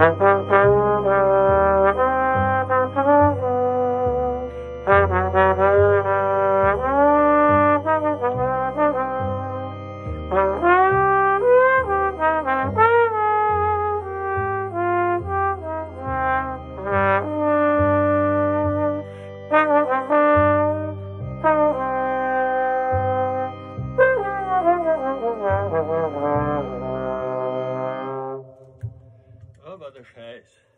Mm-hmm. Scheiß.